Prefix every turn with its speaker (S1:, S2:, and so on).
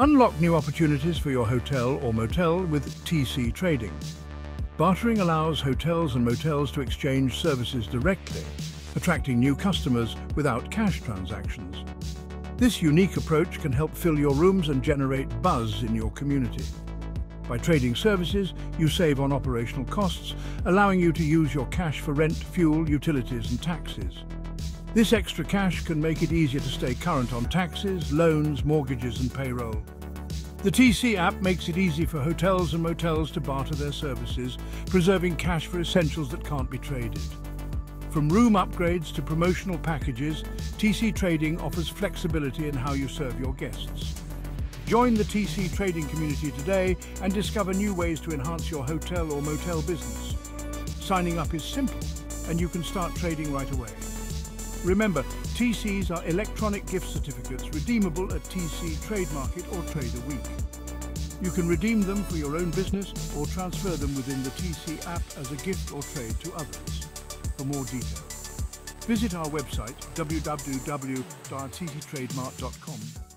S1: Unlock new opportunities for your hotel or motel with TC Trading. Bartering allows hotels and motels to exchange services directly, attracting new customers without cash transactions. This unique approach can help fill your rooms and generate buzz in your community. By trading services, you save on operational costs, allowing you to use your cash for rent, fuel, utilities and taxes. This extra cash can make it easier to stay current on taxes, loans, mortgages and payroll. The TC app makes it easy for hotels and motels to barter their services, preserving cash for essentials that can't be traded. From room upgrades to promotional packages, TC Trading offers flexibility in how you serve your guests. Join the TC Trading community today and discover new ways to enhance your hotel or motel business. Signing up is simple and you can start trading right away. Remember, TCs are electronic gift certificates redeemable at TC Trade Market or Trader Week. You can redeem them for your own business or transfer them within the TC app as a gift or trade to others. For more details, visit our website www.tctrademart.com